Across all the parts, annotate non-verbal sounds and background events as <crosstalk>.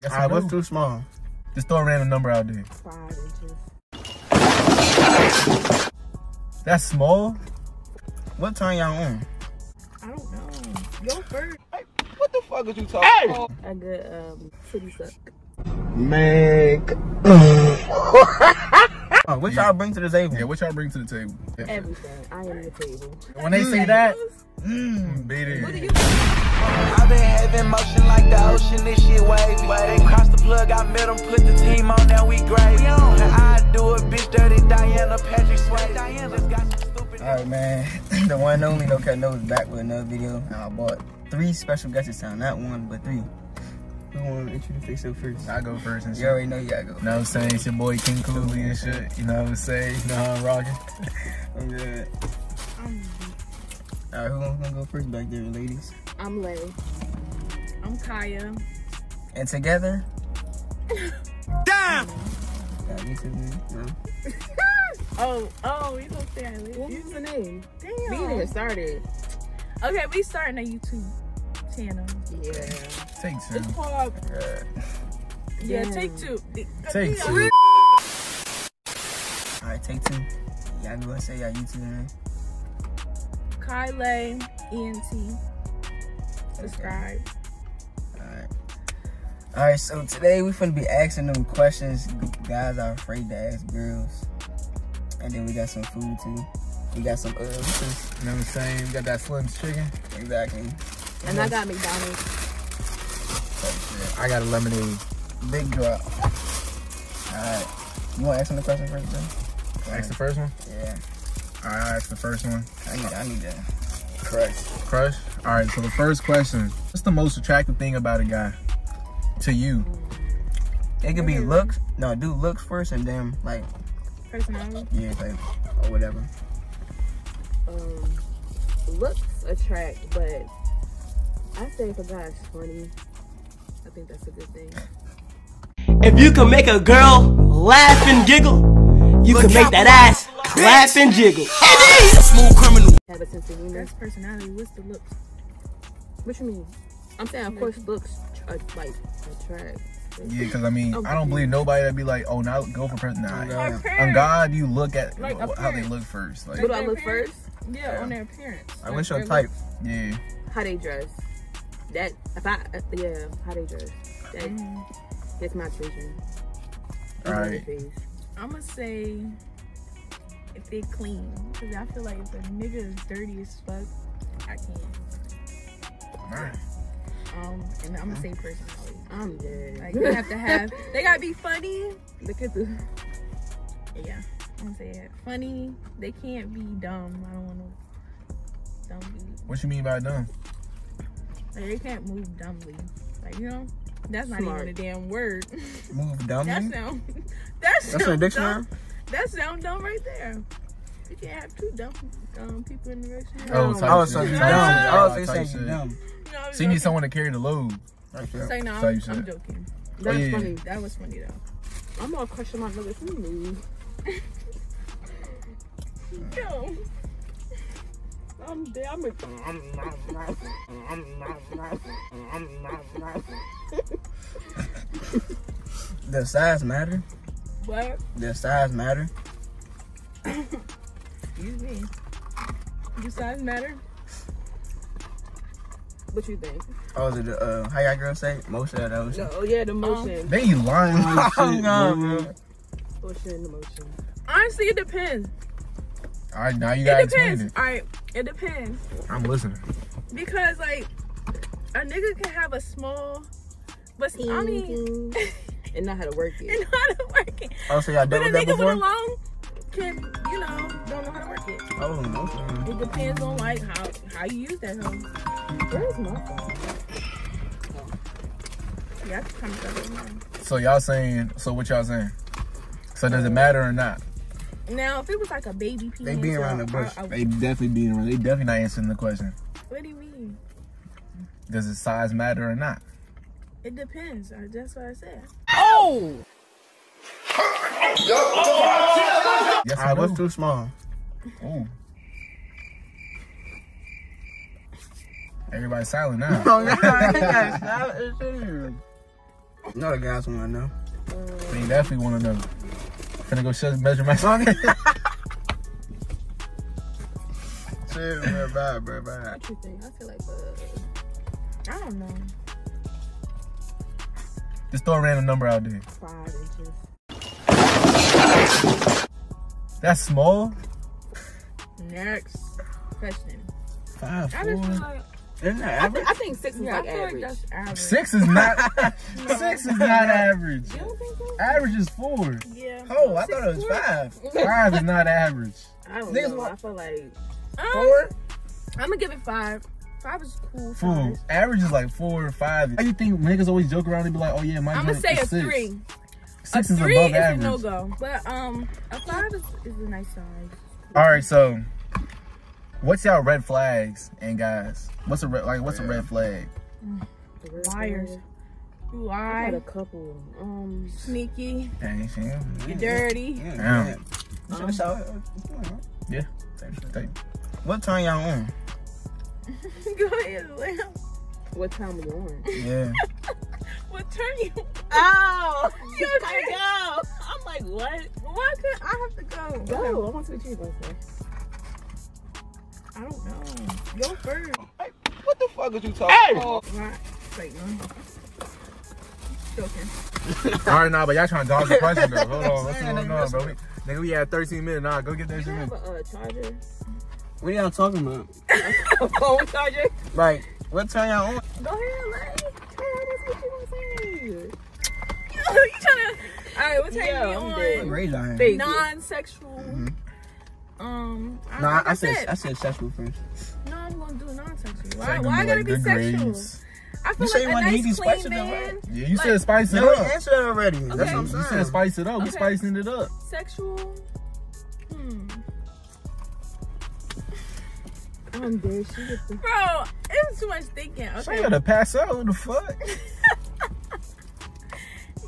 Yes, All right, what's too small? Just throw a random number out there. Five inches. That's small? What time y'all on? I don't know. Go first. What the fuck are you talking about? A good um city suck. Man. <laughs> oh, what y'all bring to the table? Yeah, what y'all bring to the table? Everything. I am the table. When they say that, mmm, beat it. What do you I've been having motion like the ocean, this shit wavy. They crossed the plug, I met them, put the team on, now we gravy. And I do it, bitch, dirty Diana, Patrick Swayze. Diana just got some stupid. All right, man. <laughs> the one and only No Cap No's back with another video. And I bought three special guests this time. Not one, but three. Who want to introduce yourself first? I go first and You already know you gotta go. You know what I'm saying? It's your boy King Cooley and shit. You know what I'm saying? You know how I'm rocking? <laughs> I'm good. All right, who wants to go first back there, ladies? I'm Lay. I'm Kaya. And together. <laughs> Damn! Got you two, man. No. <laughs> Oh, oh, you gonna say I live? Use the name. Damn. We didn't even started. Okay, we starting a YouTube channel. Yeah. Take two. It's called Yeah, Damn. Take two. Take Yeah. two. all right, take two. Y'all go and say y'all YouTube, man. Kyle ENT. Subscribe. Alright. Alright, so today we finna be asking them questions guys are afraid to ask girls. And then we got some food too. We got some uh? You know what I'm saying? We got that Slim Chickens. Exactly. And I got McDonald's. I got a lemonade. Big drop. Alright. You wanna ask them the question first, Joe? Ask the first one. Yeah. All right, I'll ask the first one. I need I need that. Crush. Crush. All right, so the first question: What's the most attractive thing about a guy to you? It could be looks. No, do looks first and then like Personality. yeah, like or whatever. Um, looks attract, but I say if a guy's funny, I think that's a good thing. If you can make a girl laugh and giggle, you can make that ass clap and jiggle. Smooth criminal. Have a sense of humor. That's personality. What's the looks? What you mean? I'm saying, of course, looks uh, like attract. Yeah, because I mean, I don't believe nobody that be like, oh, now go for person. Nah, Yeah. on God, you look at Like how they look first. Like, What do I look appearance? first? Yeah, on their appearance. Like what's your Their type? yeah, How they dress. That if I uh, yeah, how they dress. That Mm-hmm. gets my attention. All right. I'm gonna say if they clean, because I feel like if a nigga is dirty as fuck, I can't. all right. Um, and I'm gonna say personality. I'm dead. Like they have to have, <laughs> they gotta be funny. Look at the. Yeah, I'm gonna say it. Funny. They can't be dumb. I don't want to dumb be. What you mean by dumb? Like they can't move dumbly. Like you know, that's not Smart. even a damn word. Move that dumbly. sound. <laughs> That That's in the sound dictionary. dumb. That sound dumb right there. You can't have two dumb um, people in the dictionary. Oh, Oh, type so shit. you Type dumb. shit. Oh, Yeah, so you type saying shit. you dumb. No, I'm So you need someone to carry the load. Okay. Say no, Type I'm. I'm joking. That's yeah. funny. That was funny though. I'm gonna question my niggas. Who knew? <laughs> Yo. I'm dead. I'm a. Does size matter? What? Does size matter? Excuse me. Do size matter? What you think? Oh, is it the, uh, how y'all girls say? Motion of the ocean. No, oh yeah, the motion. They you lying Oh, shit, <laughs> no, bro. bro. Motion, the motion. Honestly, it depends. All right, now you gotta It explain depends. it. All right, it depends I'm listening. because like a nigga can have a small, but I mean, mm-hmm. <laughs> and not how to work and it. know how to work it. Oh, so y'all But done a with that nigga with before? a long can, you know, don't know how to work it. Oh, okay. It depends on like how how you use that hoe. Where's my phone? Yeah, I can come up. So y'all saying? So what y'all saying? So does it matter or not? Now, if it was like a baby penis, They be around the a- bush. a- They definitely being. Around. They definitely not answering the question. what do you mean? Does the size matter or not? It depends. Uh, That's what I said. Yes All or right, no? what's too small? Ooh. Everybody silent now. <laughs> Oh, yeah, I got shot and shit. You know the guys want to know. They definitely want to know. Finna go measure my song. <laughs> <laughs> Shit, bro, bye, bro, bye. What you think? I feel like, uh, I don't know. Just throw a random number out there. Five inches. That's small. Next question. Five, I just feel four. Like, Isn't that I, average? think, I think six is yeah, like feel average. like that's average. Six is not. <laughs> six is not average. You don't think so? Average is four. Yeah. Oh, I thought it was five. Five is not average. <laughs> I don't Niggas know. want- I feel like Um, Four? I'm gonna give it five. Five is cool. Fool. Five. Average is like four or five. How you think niggas always joke around and be like, oh yeah, my I'm gonna say a six. three. Six a is three above is average. a no go, but um, a five is, is a nice size. All right, so what's y'all red flags and guys? What's a red like? What's a red flag? red Liars. flag. You I had a couple. Um, sneaky, Dang, shit. you dirty. Yeah, Damn. yeah. You should've saw it. Yeah. Same shit. What time y'all on? <laughs> Go ahead, Lamb. what time we on? Yeah. <laughs> What turn you? Oh, You I okay? go. <laughs> I'm like, what? Why could I have to go? Go. I want to be you about to say. I don't know. Go first. What the fuck is you talking about? Right. Wait, no. Joking. All right, nah, but y'all trying to dodge the <laughs> question though. Hold on, what's going on, bro? We, nigga, we had 13 minutes. Nah, go get that shit. have a uh, charger? What are y'all talking about? <laughs> a phone charger? Like, what turn y'all on? Go ahead, Lay. Tell her that's what you want to say. you trying to? All right, what turn Yeah, you on? dead. Raise your hand. Baby. Non-sexual. Mhm. Um. I- Nah, like I said I said sexual first. No, I'm gonna do non-sexual. Why, Say why gonna I be gotta like be good sexual? grades. I feel You say like you a want nice easy clean spice in there, man. right? Yeah, you Like- said spice it You up. answered that already. That's what I'm saying. You said spice it up. We spicing it up. Sexual. Hmm. I'm dead. She get the. Bro, it's too much thinking. Okay. She Okay. gotta pass out. What the fuck? <laughs>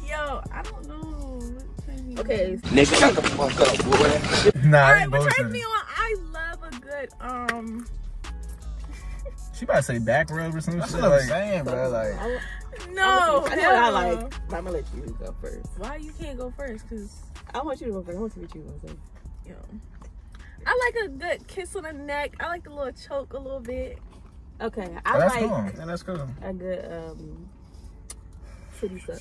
Yo, I don't know. What turn you Okay. on? Nigga, shut the fuck up, boy. Nah, All I right, ain't what turns me on? I love a good um. She about to say back rub or some That's shit. what I'm Like, saying, bro. Like, No, I know what I like. But I'm gonna let you go first. Why you can't go first? Cause I want you to go first. I want to what you gonna yo, I like a good kiss on the neck. I like a little choke a little bit. Okay, oh, I that's like cool. yeah, that's cool. a good um city suck.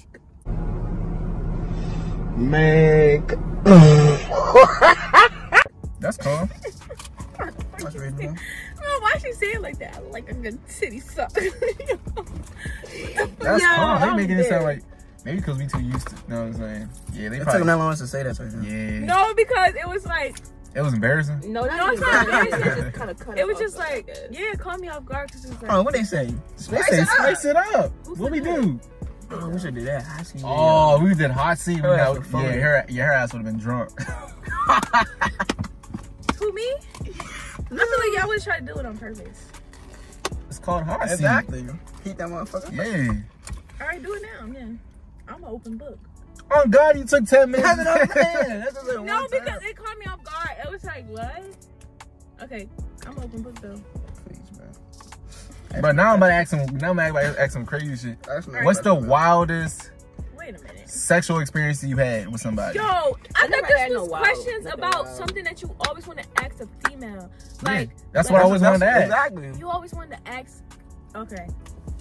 Make. <laughs> That's cool. <laughs> That's reasonable. Oh, why she say it like that? I like a good titty suck. <laughs> That's Yeah, cool. They I'm making it sound like maybe because we too used to. You know what I'm saying? Yeah, they It took probably. them that long to say that to you. Yeah. no, because it was like It was embarrassing. No, No, not it's even not. that. It's It's just kind of cut. it was off, just I like yeah, caught me off guard because it was like Oh, what they say? They say spice it up. Who What we said do? Oh, we should do that. I see. Oh, we did hot seat. Her ass Now, yeah, funny. her, yeah, her ass would have been drunk. <laughs> who me? I feel like y'all would try to do it on purpose. it's called hot seat. exactly. Heat that motherfucker. Yeah. All right, do it now. Yeah, I'm an open book. Oh God, you took ten minutes. <laughs> That's what I'm saying. That's just No, one because time. it caught me off guard. It was like what? Okay, I'm an open book though. Please, man. but now I'm about to ask some. Now I'm about to ask some crazy shit. What's the wildest Wait a minute. sexual experience you had with somebody? Yo, I, never thought this was wild- questions about wild. something that you always want to ask a female. Yeah, Like that's what I always wanted to ask. Exactly. you always wanted to ask. Okay,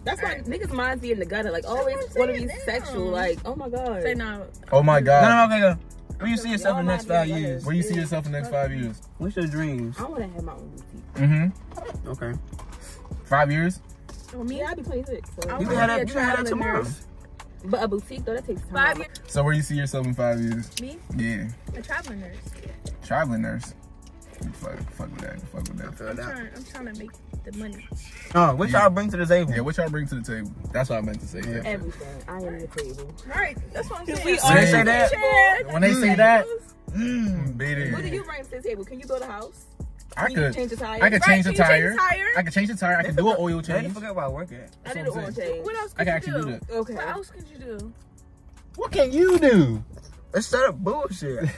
That's why Alright. niggas' minds be in the gutter. Like always want to be sexual. Like oh my god. say no. Oh my No, God. no, okay, go. Where you see yourself in the next five might be years? Where you see yourself in the next five years? What's your dreams? I want to have my own boutique. Mm-hmm. Okay. Five years? For me, I'll be 26. So. You wanna can have that. You can have that tomorrow. nurse. But a boutique though, that takes time. Five years. So where you see yourself in five years? Me, Yeah. a traveling nurse. Traveling nurse. Fuck, fuck with that. Fuck with I that. feel I'm trying. I'm trying to make the money. Oh, what y'all bring to the table? Yeah, what y'all bring to the table? That's what I meant to say. Yeah. Everything. I am the table. Right. That's what I'm saying. We When they say that- When they say that, Mm. beat What do you bring to the table? Can you build a house? I Can you could. change the tire? I could Right, change the tire. change the tire? I could change the tire. I could do an oil Hey, you change. forget where I work at. I did what an I'm oil change. What else I could can you actually do? do that. Okay. What else could you do? What can you do? Let's start up bullshit.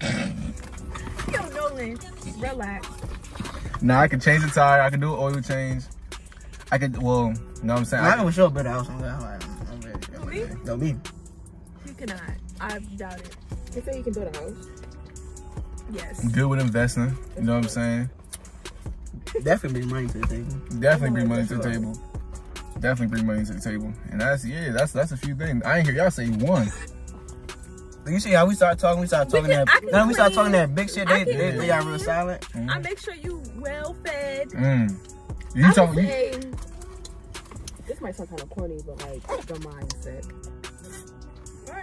<laughs> Yo, Nolan, relax. Nah, I can change the tire. I can do an oil change. I could. Well, you know what I'm saying. I I can show a better house on that. I'm like, I'm ready. me? No me. You cannot. I doubt it. You say you can build a house. Yes. Good with investing. You know what I'm saying? Definitely bring money to the table. Definitely bring money to the table. Definitely bring money to the table. And that's yeah, that's that's a few things. I ain't hear y'all say one. You see how we start talking? We start talking can- that. I Then we start talking that big shit. They I they, they got real clean. silent. I make sure you well fed. Mm. You I would talk you, this might sound kind of corny, but like the mindset.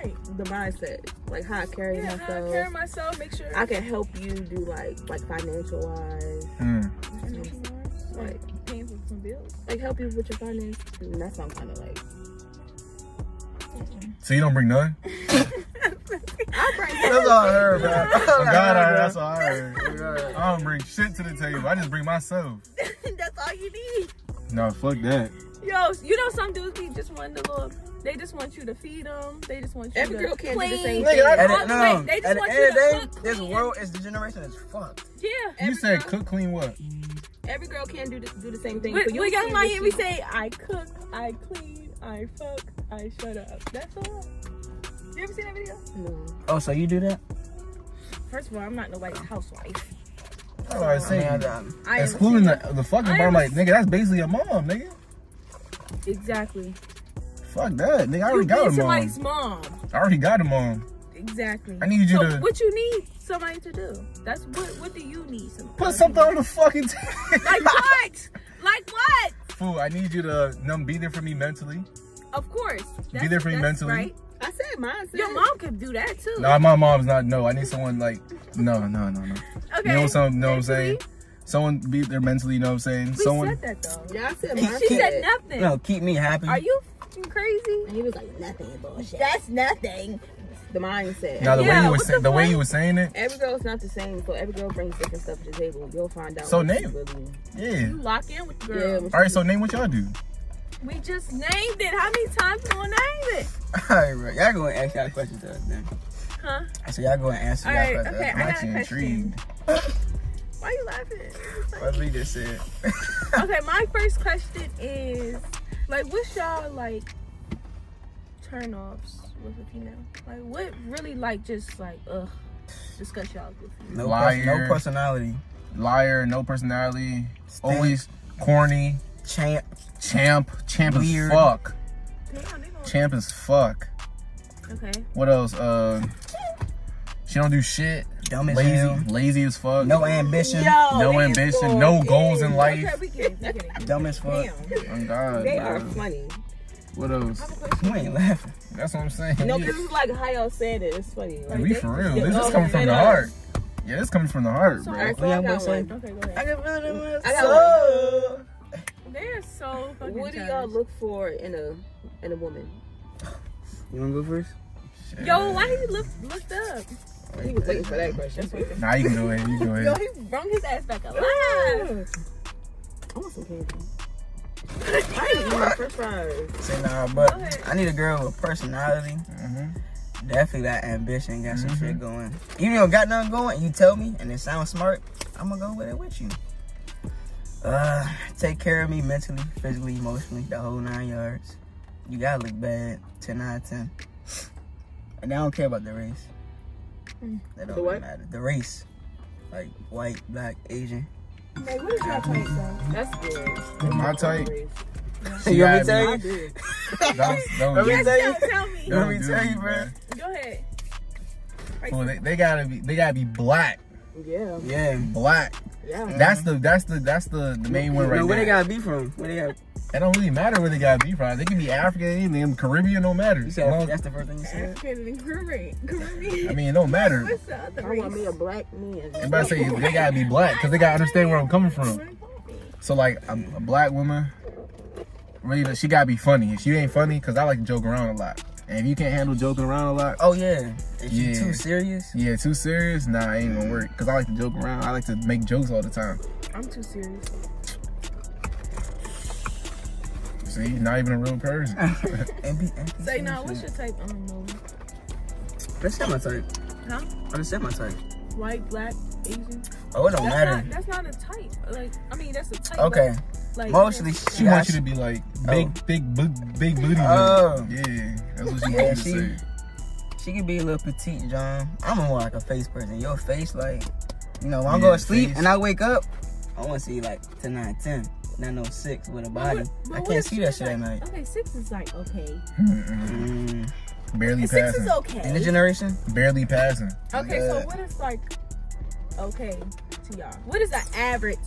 Right. The mindset. Like how I carry Yeah, myself. I care of myself. Make sure. I can help you do like like financial wise. mm. like paying for some bills. Like help you with your finance. And that sounds kind of like So you don't bring none? <laughs> I bring That's all I heard, bro. <laughs> Oh God, I, that's all I heard. I don't bring shit to the table. I just bring myself. <laughs> That's all you need. No, fuck that. Yo, you know some dudes be just wanting to look. They just want you to feed them. They just want you Every to girl can't do the clean. same thing. I- At All the, the no, way, they just at the want end you of the to day, cook, this world is the generation is fucked. Yeah. You Every said girl- cook, clean, what? Every girl can't do the, do the same thing. When, but you when young see Miami what say, I cook, I clean, I fuck, I shut up. That's all. You ever seen that video? No. Oh, so you do that? First of all, I'm not nobody's housewife. That's what I I mean, say. I, I Excluding the, the fucking I part, I'm like, nigga, that's basically a mom, nigga. Exactly. Fuck that, nigga. I You already got a need mom. somebody's mom. I already got a mom. Exactly. I need you so to- What you need somebody to do? That's what. What do you need? Somebody Put something on the fucking Like <laughs> what? like what? Fool, I need you to you know, be there for me mentally. Of course. Be there for me that's mentally. Right. I said mindset. Your mom could do that too. Nah, my mom's not. No, I need someone like. No, no, no, no. okay. You know, some, know what I'm saying? Someone be there mentally. You know what I'm saying? We someone. said that though. Yeah, I said She mindset. She said nothing. no, keep me happy. Are you fucking crazy? And he was like, nothing bullshit. That's nothing. the mindset. Now the Yeah, way you what was the the way fuck? you was saying it. Every girl's not the same, so every girl brings different stuff to the table. You'll find out. So name. she Really, Yeah. You lock in with the yeah. girl. what All right. So name what y'all do. We just named it. How many times you gonna name it? <laughs> All right, bro. Y'all go and ask y'all questions to us then. Huh? So y'all go and answer All y'all right, questions. okay, I'm I got a actually intrigued. Why are you laughing? What we just said. okay, my first question is like, what's y'all like turn offs with a female? Like, what really like just like ugh discuss y'all with you? No, Liar. pers- no personality. Liar, no personality, Stink. always corny, Champ. champ, champ Weird. as fuck, Damn, champ as fuck. Okay. What else? Uh, she don't do shit. Dumb as Lazy, hell. lazy as fuck. No ambition. no ambition, no goals in life. Okay, we get. We get. Dumb as fuck. Damn, Oh God. they bro. are funny. What else? You ain't laughing. That's what I'm saying. No, Yeah. this is like how y'all said it. It's funny. Like, we they- for real. This is coming from the heart. Yeah, this coming from the heart, So, bro. Alright, so Yeah, I got one. Okay, go ahead. I can feel it in my I got soul. They're so fucking. What do y'all look for in a in a woman? You wanna go first? Yo, why he look looked up? He was waiting for that question. Nah, you can go ahead. You go <laughs> Yo, he brung his ass back alive. I want some candy. I didn't my French fries. Say nah, but I need a girl with personality. Mhm. Definitely got ambition, got some Mhm. shit going. Even if you got nothing going, you tell me and it sounds smart, I'm gonna go with it with you. Uh, take care of me mentally, physically, emotionally, the whole nine yards. You gotta look bad, 10 out of 10. And I don't care about the race. Mm. That don't The really what? matter. The race. Like white, black, Asian. Hey, what is y'all type though? That's good. My type. you want me to tell you? do. Don't, don't, Let me do- tell you. Tell, tell me. Let me tell you, man. Go ahead. Right, Fool, they, they gotta be. They gotta be black. Yeah. Yeah. Black. Yeah. That's the. That's the. That's the, the main one right no, where they gotta be from? Where they got? It don't really matter where they gotta be from. They can be African, anything, Caribbean, no matter. You As said long- that's the first thing you said. African and Caribbean. Caribbean. I mean, it don't matter. What's the other I want me a black man. Everybody say they gotta be black because they gotta understand where I'm coming from. So like a, a black woman, really, she gotta be funny. If she ain't funny, because I like to joke around a lot. And if you can't handle joking around a lot, Oh yeah. Is you Yeah. too serious? yeah, too serious, nah, it ain't gonna work. Because I like to joke around. I like to make jokes all the time. I'm too serious. See, not even a real person. And be, and be Say no. serious. What's your type? I don't know. Let's say my type. Huh? I just said my type. White, black, Asian. Oh, it don't That's matter. not. That's not a type. Like I mean, that's a type. Okay. but Like Mostly, She wants you to be like big, oh. big, big, big booty. Oh. Yeah, that's what she Yeah, wants you she- to say. She could be a little petite, John. I'm more like a face person. Your face, like, you know, when I Yeah, go to sleep face. and I wake up, I want to see like 10, 9, 10, not no 6 with a body. what- but I can't see that shit like, at night. Okay, six is like okay. Mm. Barely Six passing. is okay. In the generation, Barely passing. Okay, Yeah. so what is like okay to y'all? What is the average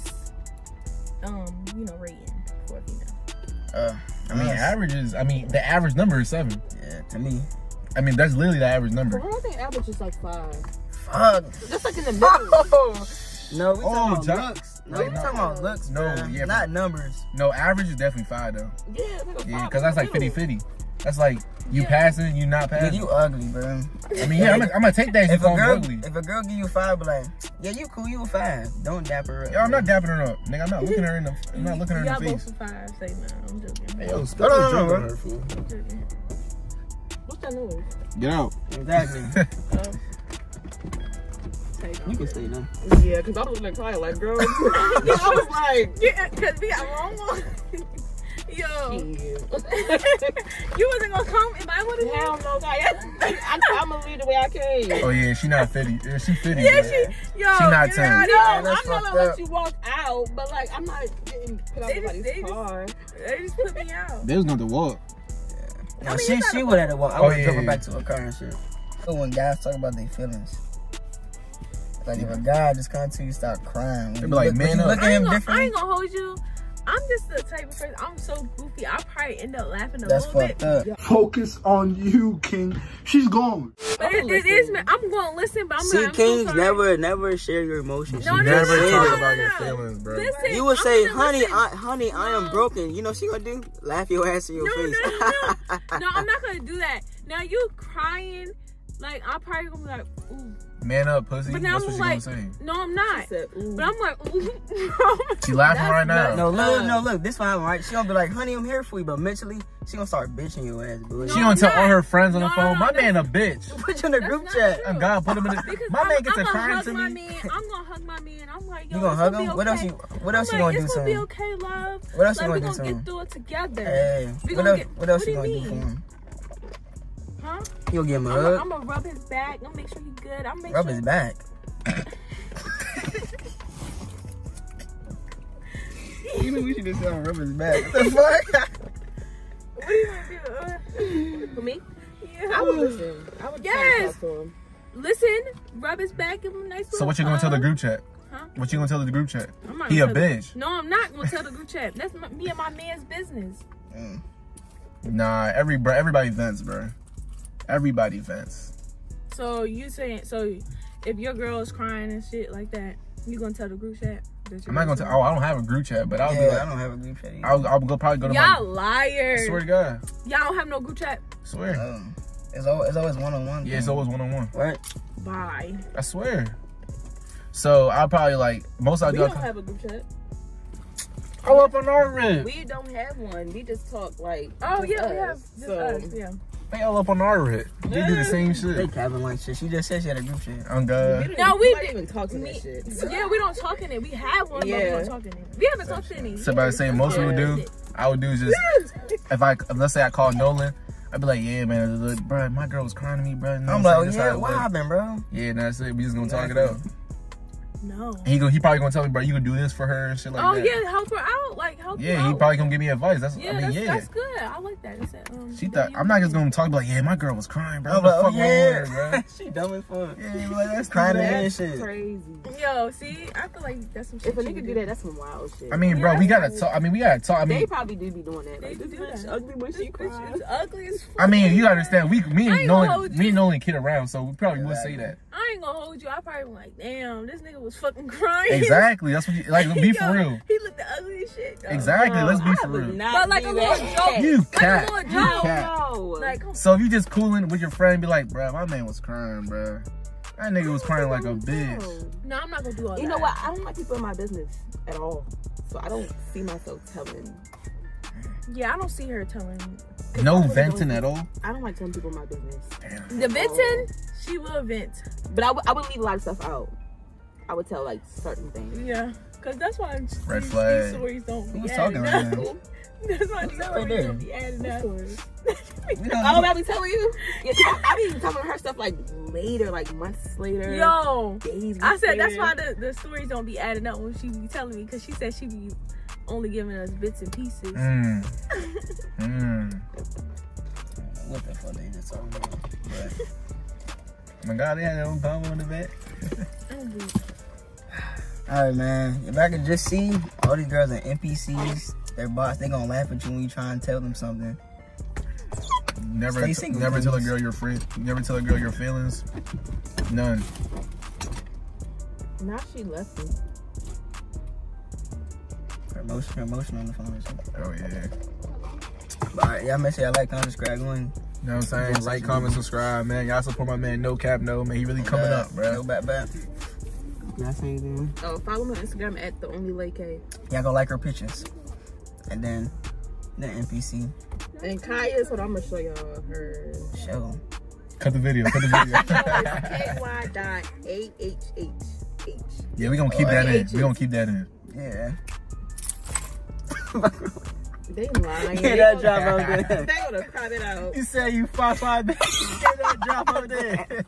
um, you know, rating for a female? uh, I mean, Yes. average is. I mean, the average number is seven. yeah, to me, I mean, that's literally the average number. I think average is like five. fuck. Just like in the middle. Oh, <laughs> no, we Oh, talking about John- looks. No, Like, we talking about looks. No, bruh. yeah, not numbers. No, average is definitely five though. yeah, like a Yeah, because that's like 50-50. That's like you Yeah. passing, you not Nigga, passing. you ugly, bro. I mean, yeah, I'm gonna, take that. If a girl, ugly. if a girl give you five, be like, yeah, you cool, you a five. Don't dap her up. Yo, I'm bro. not dapping her up, nigga. I'm not looking her in the. I'm not looking her in the both face. for five. Say no, I'm joking. Hey, yo, No, no, no, no, bro. her, fool. I'm joking. What's that noise? Get out. Exactly. <laughs> Oh. Take you can stay now. Yeah, because I was looking quiet like, girl. <laughs> I was like, <laughs> Yeah, cause we got wrong one. Yo, <laughs> you wasn't gonna come if I would have. Hell no, guy. I'm, I'm gonna leave the way I came. Oh yeah, she not fitty. Yeah, she fitty. Yeah, bro. she. Yo, She not get 10. out No, here. I'm not gonna let you walk out, but like, I'm not getting put out They just- they just- car. They just put me out. They was going to walk. No, I mean, she you she gotta- would have to walk. I Oh, would have yeah, drove her yeah. back to her car and shit. So when guys talk about their feelings, like if a guy just comes to you, start crying. When They be like, look, man you look at him gonna, I ain't gonna hold you. I'm just the type of person. I'm so goofy. I probably end up laughing a That's little fucked bit. up. Focus on you, King. She's gone. But it, it is. I'm gonna listen. But I'm See, not. I'm so kings never never share your emotions. No, You no, just no, say no, it. no, about your no. feelings, bro. Listen, You would I'm say, honey, listen. I, honey, I am broken. You know she gonna do? Laugh your ass in your no, face. no, no, <laughs> no. no, I'm not gonna do that. Now you crying, like I'm probably gonna be like, ooh. Man up, pussy. But now That's I'm she like, say. no, I'm not. Said. But I'm like. <laughs> She laughing That's right now. No, look, no, look. This one, right? She gonna be like, honey, I'm here for you, but mentally, she gonna start bitching your ass, bro. No, She gonna tell I'm all not. her friends on the No, phone, my that's- man a bitch. <laughs> Put you in the That's group not chat. true. And God put him in the. Because My I'm, man gets I'm a gonna hug my me. man. I'm gonna hug my man. I'm like, yo, You gonna hug be him? What else you? What else I'm you like, gonna do it's gonna be okay, love. What else you gonna we do gonna get through it together. Hey, We what gonna else? get- What else you do gonna you do for mean? him? Huh? You gonna give him a I'm hug? I'm gonna rub his back. I'm gonna make sure he's good. I'm make Rub sure. his back. you know we should just say rub his back. What the <laughs> fuck? What are you gonna do? Uh, For me, yeah. I would listen. I would try to Yes. talk to him. Listen, rub his back, give him a nice. So what you gonna tell the group chat? Huh? What you gonna tell the group chat? I'm not He a gonna tell the- bitch. No, I'm not gonna tell the group chat. That's my, me and my man's business. Mm. Nah, every bro, everybody vents, bro. Everybody vents. So you saying so? If your girl is crying and shit like that, you gonna tell the group chat? that I'm not gonna tell. Oh, I don't have a group chat, but I'll Yeah, be like, I don't have a group chat. either. I'll, I'll go probably go to Y'all my. liars. Swear to God, Y'all don't have no group chat. swear. Um, it's always it's always one on one. Yeah, it's always one on one. right. Bye. I swear. So I'll probably like most I We do. don't have a group chat. All up on our rib. We don't have one. We just talk like. Oh just yeah, we have just So, us. Yeah. They all up on our rib. They do the same shit. They shit. cabin like shit. She just said she had a group chat. On We God. No, we didn't even talk to Me, that shit. <laughs> yeah, we don't talk in it. We have one, but we Yeah. don't talk in it. We haven't talked in it. So about to say most we would do, I would do is just if I let's say I call Nolan, I'd be like, yeah, man, look, bro, my girl was crying to me, bro. You I'm like, yeah, how what happened, bro? Yeah, and that's it. We just gonna talk it out. No. And he go, he probably gonna tell me, bro, you can do this for her and shit like oh that. Oh yeah, help her out. Like help. her Yeah, he out. probably gonna give me advice. That's, Yeah, I mean, that's, yeah. that's good. I like that. That's it. Um, She thought I'm not just gonna talk like, yeah, my girl was crying, bro. I'm What the fuck oh, wrong yeah. with her, bro? <laughs> she dumb as fuck. Yeah, you like that's <laughs> Crying to and shit. Crazy. Yo, see, I feel like that's some shit. If a nigga would do that, that's some wild shit. I mean, bro, we gotta talk. I mean, we gotta talk. I mean, they mean, probably do be doing that. They Like, this do that. ugly when she cries. is ugly as fuck. I mean, you gotta understand. We, me and ain't gonna Nolan, hold me and Nolan kid around, so we probably would say that. I ain't gonna hold you. I probably be like, damn, this nigga was fucking crying. Exactly. That's what you like. Be <laughs> for real. He looked the ugly as shit. though. Exactly. Let's be I for real. not But like a little that. joke. You Like cat. a little You joke. cat. No. Like, So if you just cooling with your friend, be like, bro, my man was crying, bro. That nigga was crying like a bitch. no, I'm not gonna do all that. You know what? I don't like people in my business at all. So I don't see myself telling. Yeah, I don't see her telling. No venting at all. I don't like telling people my business. Damn. The venting, she will vent. But I would- leave a lot of stuff out. I would tell like certain things. Yeah, Cause that's why I'm, Red these, flag. these stories don't Who be talking up. right now? <laughs> That's why these stories there? don't be adding up. We don't <laughs> Oh, know. I be telling you? Yeah, 'cause I, I be telling her stuff like later, like months later. Yo, days. I weeks said that's why the, the stories don't be adding up when she be telling me. Cause she said she be only giving us bits and pieces. Mm. <laughs> Mm. What the fuck they just talking about? But, My God, they had their own combo in the back. <laughs> All right, man. If I could just see all these girls are NPCs, their bots, they gonna laugh at you when you try and tell them something. Never, Stay single, never tell a girl your friend. Never tell a girl your feelings. None. Now she left me. Her emotion, emotion on the phone. or something. Oh yeah. But, all right, y'all make sure y'all like, comment, subscribe, going. You know what I'm saying? Yeah, Like, comment, media. subscribe, man. Y'all support my man No Cap No, man. He really coming up, Go bro. back, back. Y'all say anything? Oh, follow me on Instagram at the only lake K. Y'all go like her pictures. And then the NPC And Kaya's, hold on, I'm gonna show y'all her. show. Cut the video. Cut the <laughs> video. K Y dot A H H H. yeah, we gonna keep that in. We gonna keep that in. Yeah. They lying. <laughs> Get that drop out there. They gonna crowd it out. You say you five five. Get that drop out there.